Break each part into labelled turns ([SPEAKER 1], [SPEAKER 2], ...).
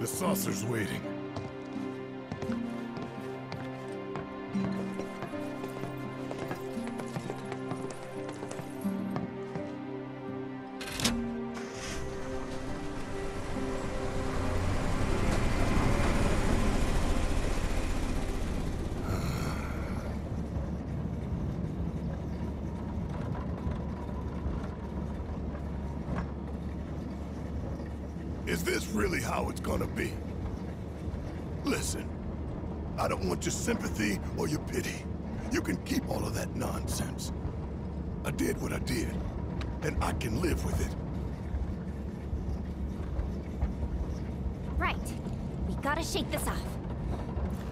[SPEAKER 1] The saucer's waiting. Your sympathy or your pity. You can keep all of that nonsense. I did what I did, and I can live with it.
[SPEAKER 2] Right. We gotta shake this off.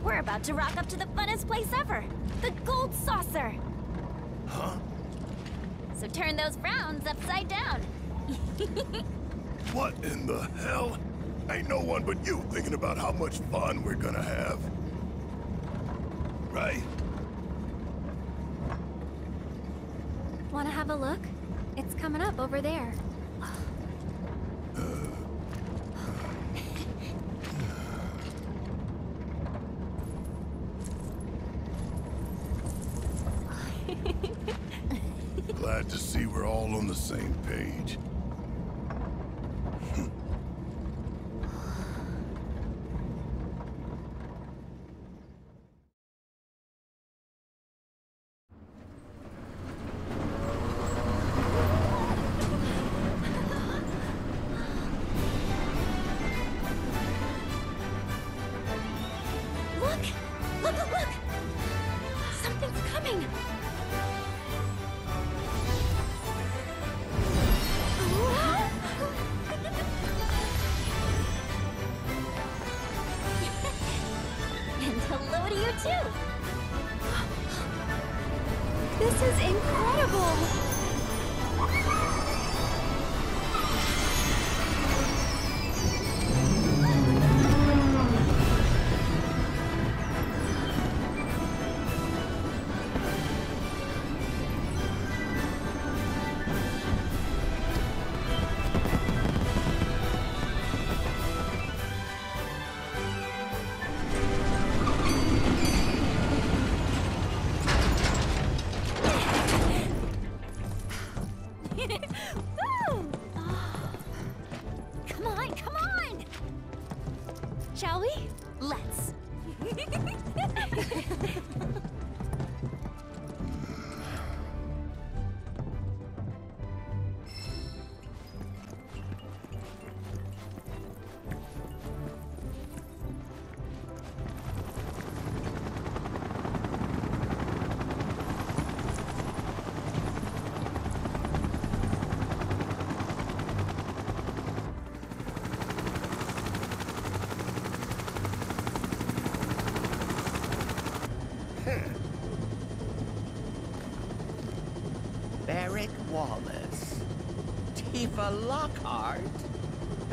[SPEAKER 2] We're about to rock up to the funnest place ever. The Gold Saucer.
[SPEAKER 1] Huh?
[SPEAKER 2] So turn those frowns upside down.
[SPEAKER 1] What in the hell? Ain't no one but you thinking about how much fun we're gonna have. Right?
[SPEAKER 2] Wanna have a look? It's coming up over there.
[SPEAKER 1] Glad to see we're all on the same page.
[SPEAKER 2] Look, look, look! Something's coming! Shall we? Let's.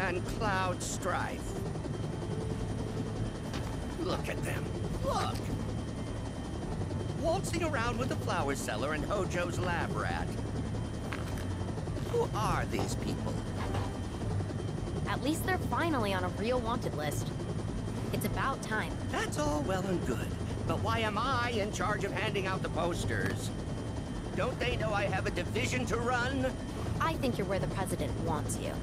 [SPEAKER 3] and Cloud Strife. Look at them. Look! Waltzing around with the flower seller and Hojo's lab rat. Who are these people?
[SPEAKER 2] At least they're finally on a real wanted list. It's about time.
[SPEAKER 3] That's all well and good, but why am I in charge of handing out the posters? Don't they know I have a division to run?
[SPEAKER 2] I think you're where the president wants you.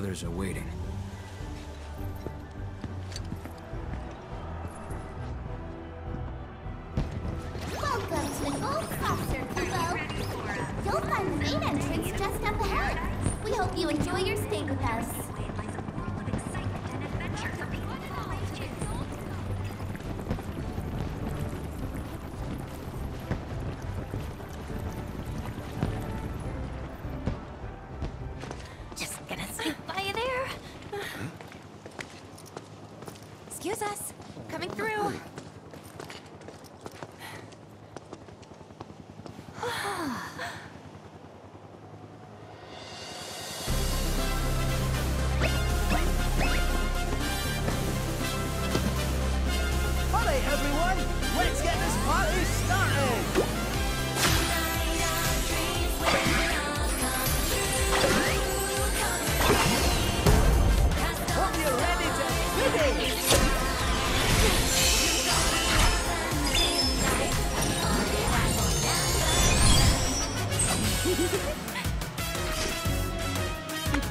[SPEAKER 4] Others are waiting.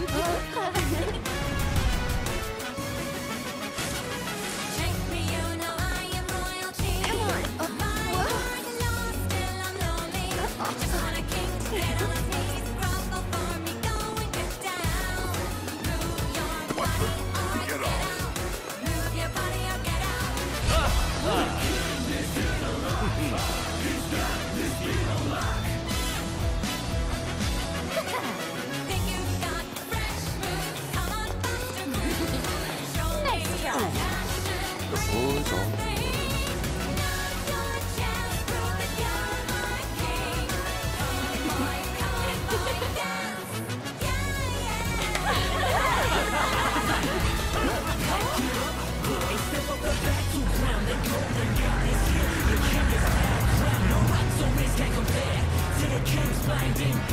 [SPEAKER 2] 嗯 快 There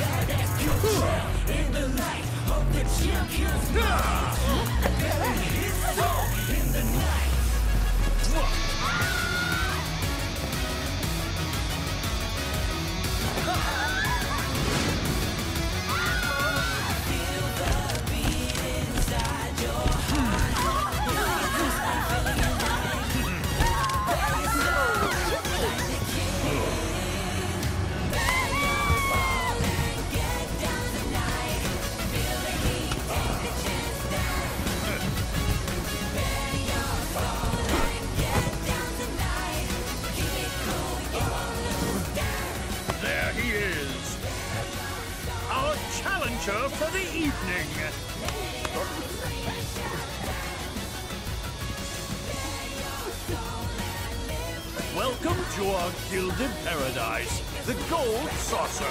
[SPEAKER 5] Welcome to our gilded paradise, the Gold Saucer.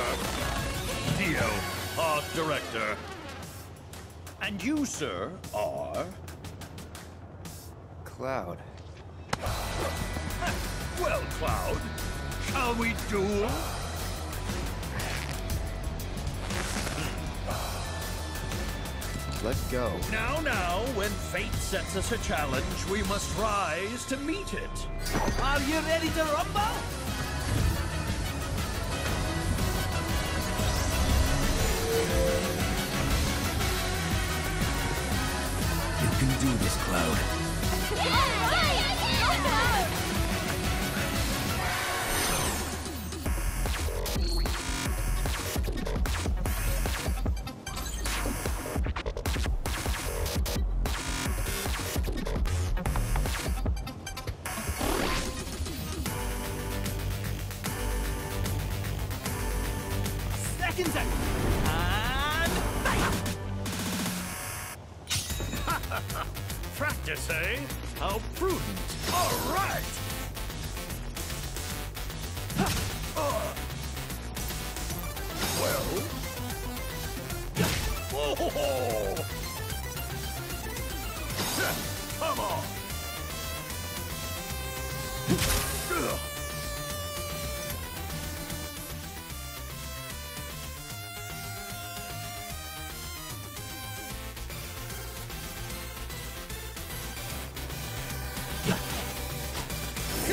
[SPEAKER 5] Dio, art director. And you, sir, are...
[SPEAKER 6] Cloud.
[SPEAKER 5] Well, Cloud, shall we duel?
[SPEAKER 6] Let's go.
[SPEAKER 5] Now, now, when fate sets us a challenge, we must rise to meet it.
[SPEAKER 7] Are you ready to rumble?
[SPEAKER 8] You can do this, Cloud.
[SPEAKER 7] Seconds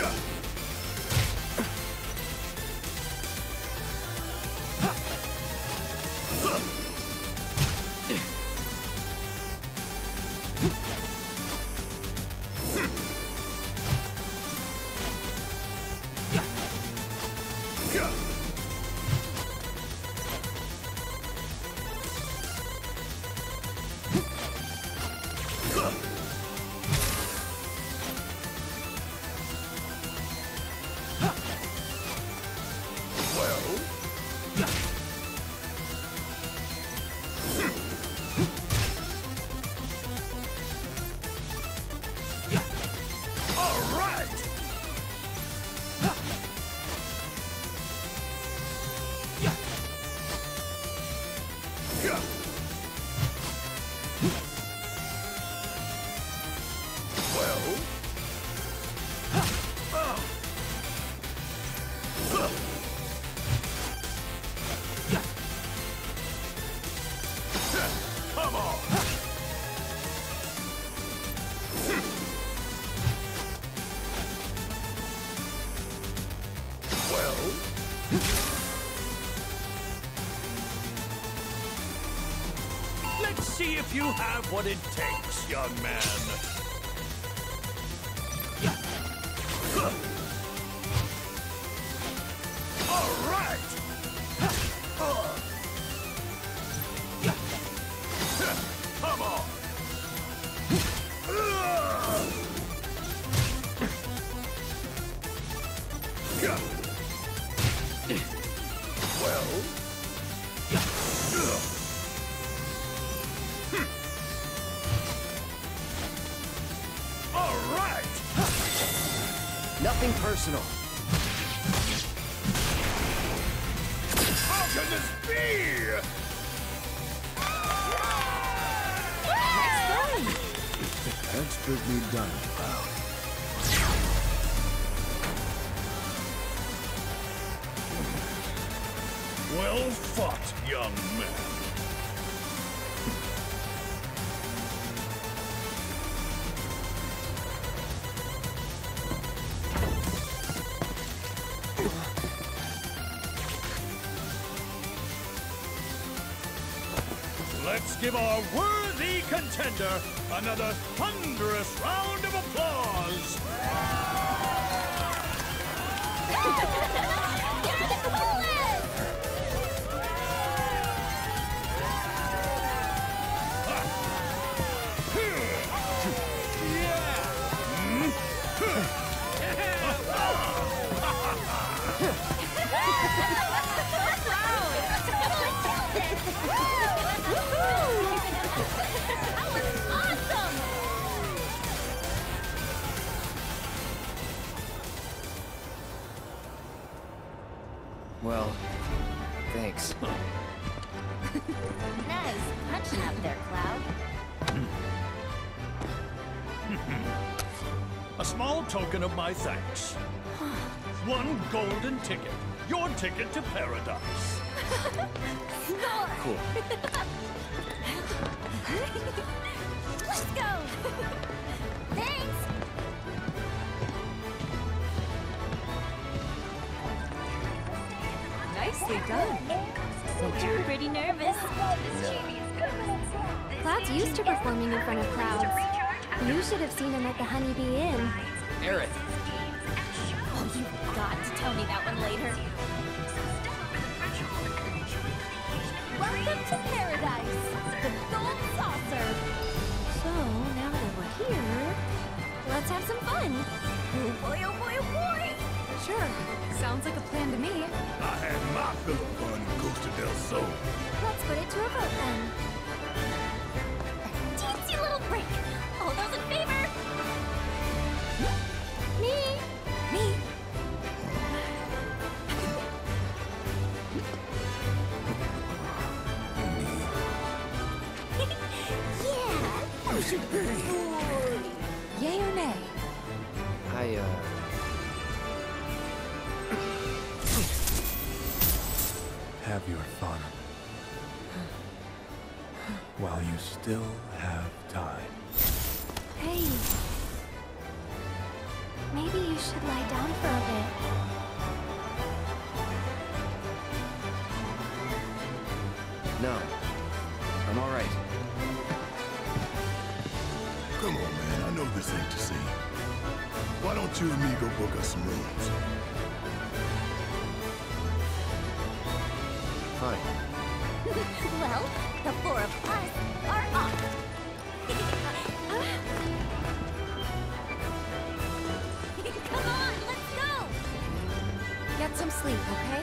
[SPEAKER 5] Well? Oof. You have what it takes, young man. All right! Come on! Well...
[SPEAKER 6] Nothing personal.
[SPEAKER 9] How can this be?
[SPEAKER 10] Expertly done, Cloud.
[SPEAKER 5] Well fought, young man. Contender another thunderous round of applause. My thanks. One golden ticket. Your ticket to paradise.
[SPEAKER 6] Cool.
[SPEAKER 2] Let's go! Thanks!
[SPEAKER 1] Nicely done.
[SPEAKER 2] You're pretty nervous.
[SPEAKER 11] Cloud's used to performing in front of crowds. You should have seen him at the Honeybee Inn.
[SPEAKER 6] Aerith,
[SPEAKER 2] later. Welcome to paradise, the gold saucer.
[SPEAKER 11] So, now that we're here, let's have some fun.
[SPEAKER 2] Oh boy, oh boy, oh boy!
[SPEAKER 1] Sure. Sounds like a plan to me.
[SPEAKER 9] I had my fill of fun in Costa del Sol.
[SPEAKER 11] Let's put it to a vote then.
[SPEAKER 2] Yeah.
[SPEAKER 1] Yay or nay?
[SPEAKER 6] I, uh...
[SPEAKER 10] Have your fun. While you still have time.
[SPEAKER 11] Hey. Maybe you should lie down for a bit.
[SPEAKER 6] No. I'm alright.
[SPEAKER 9] Know this ain't the scene. Why don't you and me go book us some rooms?
[SPEAKER 6] Fine.
[SPEAKER 2] well, the four of us are off. Come on, let's go.
[SPEAKER 1] Get some sleep, okay?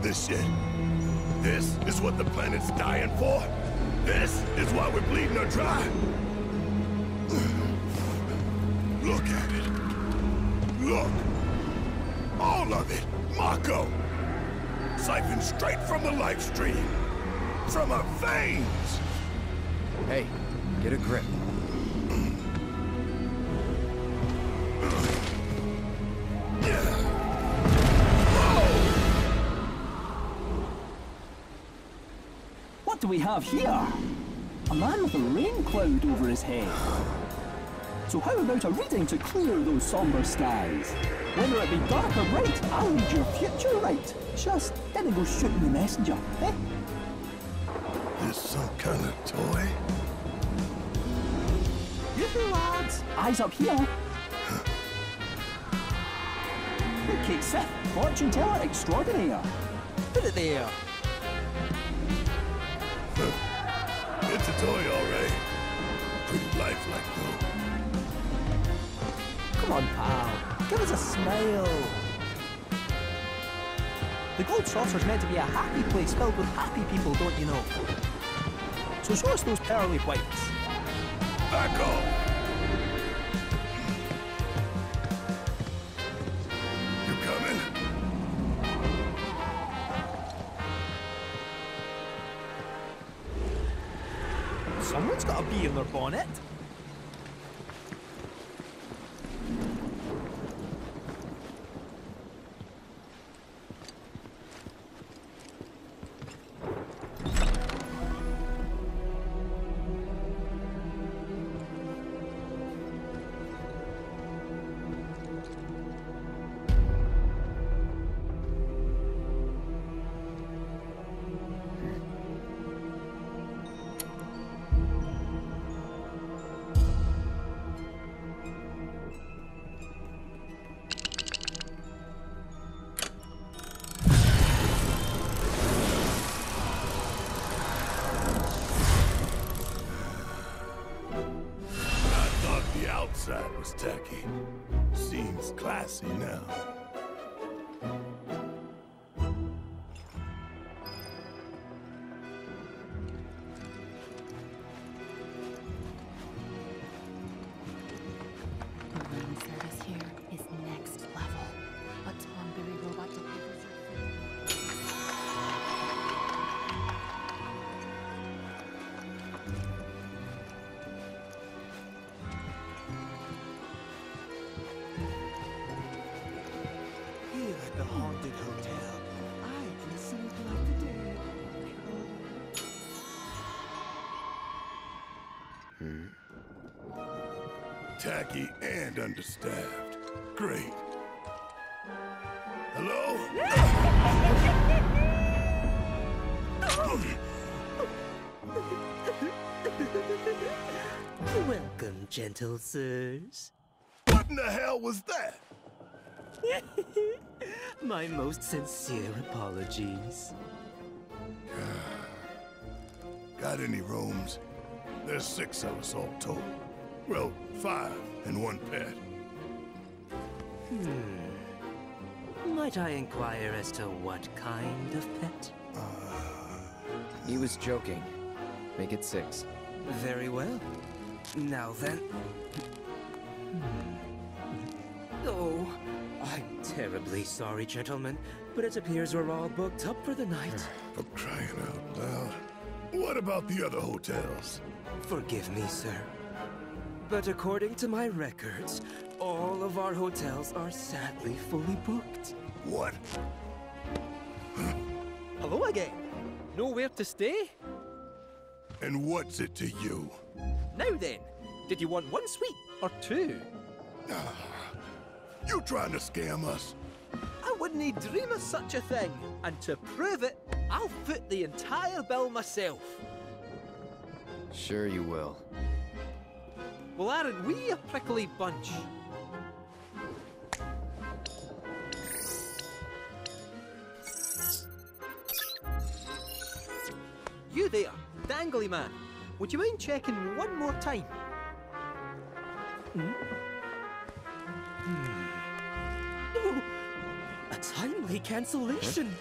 [SPEAKER 1] Believe this shit? This is what the planet's dying for? This is why we're bleeding her dry? Look at it. Look. All of it. Mako. Siphoned straight from the life stream. From her veins.
[SPEAKER 6] Hey, get a grip.
[SPEAKER 12] Have here? A man with a rain cloud over his head. So how about a reading to clear those somber skies? Whether it be dark or bright, I'll read your future right. Just didn't go shooting the messenger, eh?
[SPEAKER 1] This some kind of toy?
[SPEAKER 12] You lads, eyes up here. Cait Sith, fortune teller extraordinaire. Put it there.
[SPEAKER 1] Lifelike, though.
[SPEAKER 12] Come on, pal. Give us a smile. The gold saucer's meant to be a happy place filled with happy people, don't you know? So show us those pearly whites.
[SPEAKER 1] Back off! You coming?
[SPEAKER 12] Someone's got a bee in their bonnet.
[SPEAKER 1] Tacky and understaffed. Great. Hello?
[SPEAKER 13] Welcome, gentle sirs.
[SPEAKER 1] What in the hell was that?
[SPEAKER 13] My most sincere apologies.
[SPEAKER 1] Got any rooms? There's six of us all told. Well, five and one pet.
[SPEAKER 13] Might I inquire as to what kind of pet?
[SPEAKER 6] He was joking. Make it six.
[SPEAKER 13] Very well. Now then. Hmm. Oh, I'm terribly sorry, gentlemen, but it appears we're all booked up for the night.
[SPEAKER 1] For crying out loud. What about the other hotels?
[SPEAKER 13] Forgive me, sir. But according to my records, all of our hotels are sadly fully booked.
[SPEAKER 1] What?
[SPEAKER 12] Hello again. Nowhere to stay?
[SPEAKER 1] And what's it to you?
[SPEAKER 12] Now then, did you want one suite or two?
[SPEAKER 1] Ah, You trying to scam us?
[SPEAKER 12] I wouldn't dream of such a thing. And to prove it, I'll foot the entire bill myself.
[SPEAKER 6] Sure you will.
[SPEAKER 12] Well, aren't we a prickly bunch? You there, dangly man. Would you mind checking one more time? Hmm? Hmm.
[SPEAKER 13] A timely cancellation.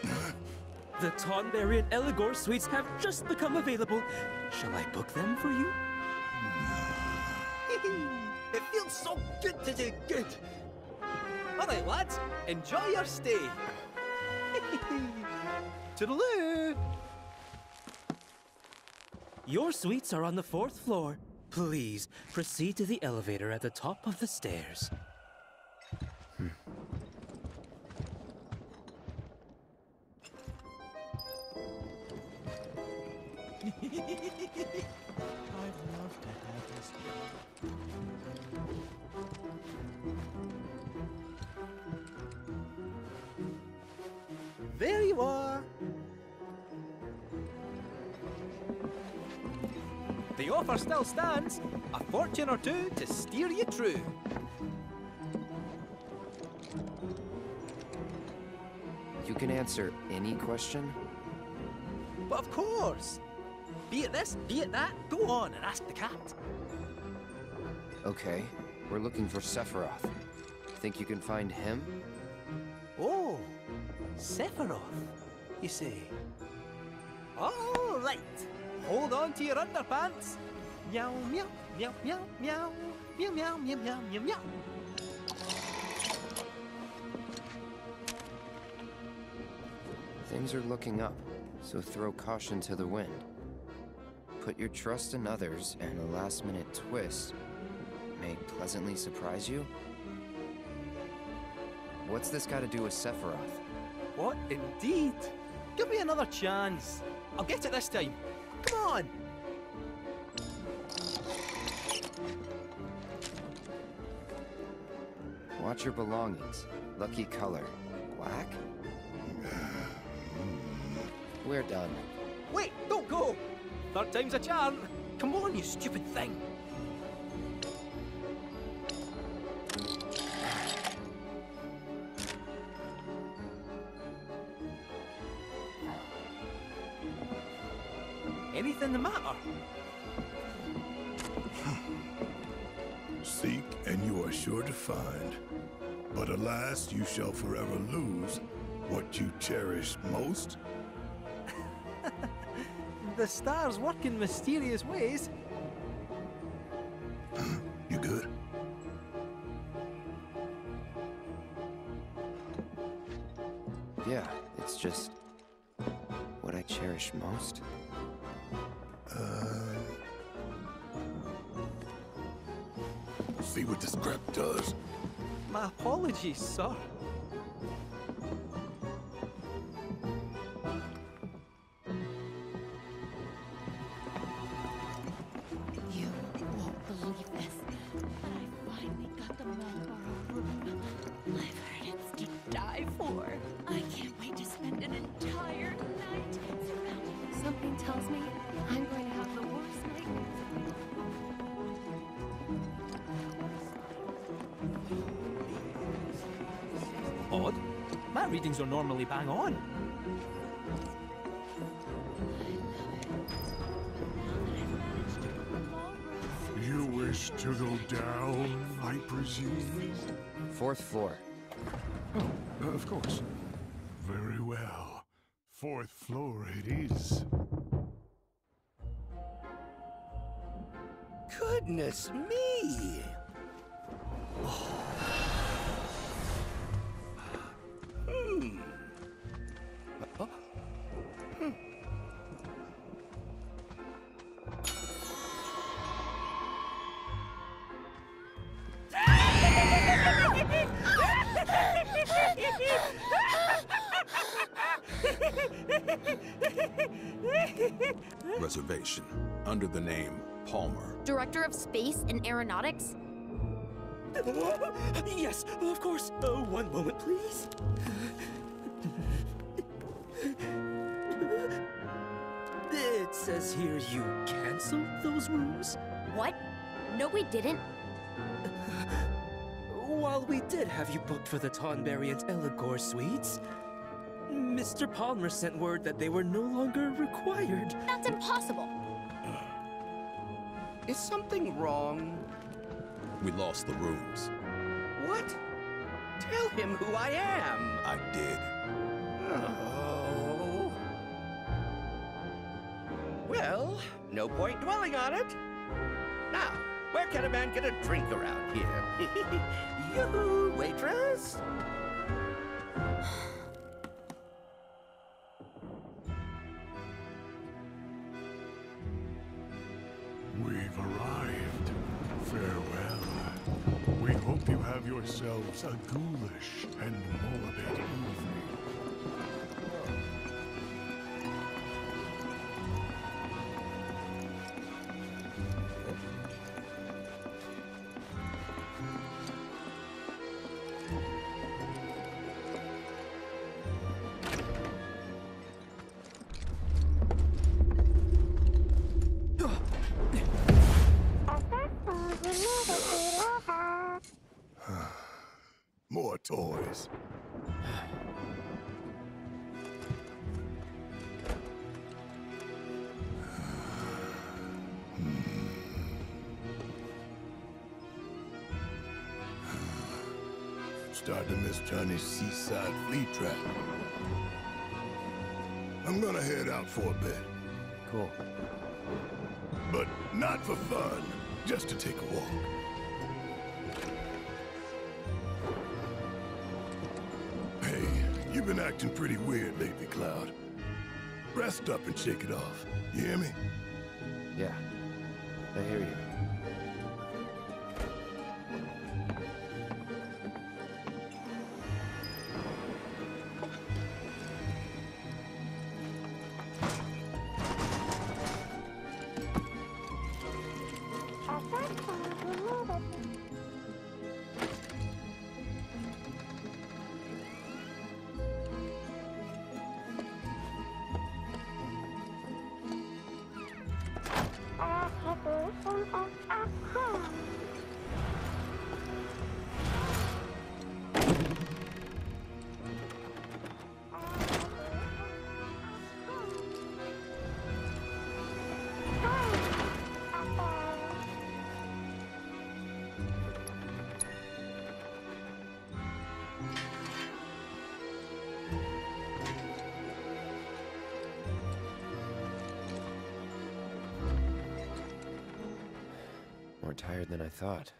[SPEAKER 13] the Tonberry and Eligor suites have just become available. Shall I book them for you?
[SPEAKER 7] So good to do good. All right, lads, enjoy your stay. Toodaloo!
[SPEAKER 13] Your suites are on the fourth floor. Please proceed to the elevator at the top of the stairs.
[SPEAKER 7] I'd love to have this There you are. The offer still stands. A fortune or two to steer you true.
[SPEAKER 6] You can answer any question?
[SPEAKER 7] But of course. Be it this, be it that, go on and ask the cat.
[SPEAKER 6] Okay, we're looking for Sephiroth. Think you can find him?
[SPEAKER 7] Oh, Sephiroth, you say? All right. Hold on to your underpants. Meow, meow, meow, meow, meow, meow, meow, meow, meow, meow, meow.
[SPEAKER 6] Things are looking up, so throw caution to the wind. Put your trust in others, and a last minute twist may pleasantly surprise you? What's this got to do with Sephiroth?
[SPEAKER 7] What indeed? Give me another chance. I'll get it this time. Come on.
[SPEAKER 6] Watch your belongings. Lucky color. Black? Hmm. We're done.
[SPEAKER 7] Wait, don't go. Third time's a charm. Come on, you stupid thing. Anything the matter?
[SPEAKER 1] Seek, and you are sure to find. But alas, you shall forever lose what you cherish most.
[SPEAKER 7] The stars work in mysterious ways.
[SPEAKER 1] You good?
[SPEAKER 6] Yeah, it's just what I cherish most.
[SPEAKER 1] Uh, see what this crap does?
[SPEAKER 7] My apologies, sir.
[SPEAKER 14] Tells me I'm going to have the worst nightmares.
[SPEAKER 7] Odd. My readings are normally bang on.
[SPEAKER 15] You wish to go down, I presume?
[SPEAKER 6] Fourth floor.
[SPEAKER 15] Oh, uh, of course. Very well. Fourth floor it is.
[SPEAKER 3] Goodness me! Hmm.
[SPEAKER 8] Reservation. Under the name Palmer.
[SPEAKER 2] Director of Space and Aeronautics?
[SPEAKER 13] yes, of course. Oh, one moment, please. It says here you canceled those rooms?
[SPEAKER 2] What? No, we didn't.
[SPEAKER 13] While we did have you booked for the Tonberry and Eligor suites, Mr. Palmer sent word that they were no longer required.
[SPEAKER 2] That's impossible.
[SPEAKER 3] Is something wrong?
[SPEAKER 8] We lost the rooms.
[SPEAKER 3] What? Tell him who I am.
[SPEAKER 8] I did.
[SPEAKER 3] Oh. Well, no point dwelling on it. Now, where can a man get a drink around here? you, waitress?
[SPEAKER 15] Yourselves a ghoulish and morbid
[SPEAKER 1] Starting to miss Johnny's seaside flea trap. I'm gonna head out for a bit.
[SPEAKER 6] Cool.
[SPEAKER 1] But not for fun, just to take a walk. Hey, you've been acting pretty weird lately, Cloud. Rest up and shake it off. You hear me?
[SPEAKER 6] Yeah. I hear you. Tired than I thought.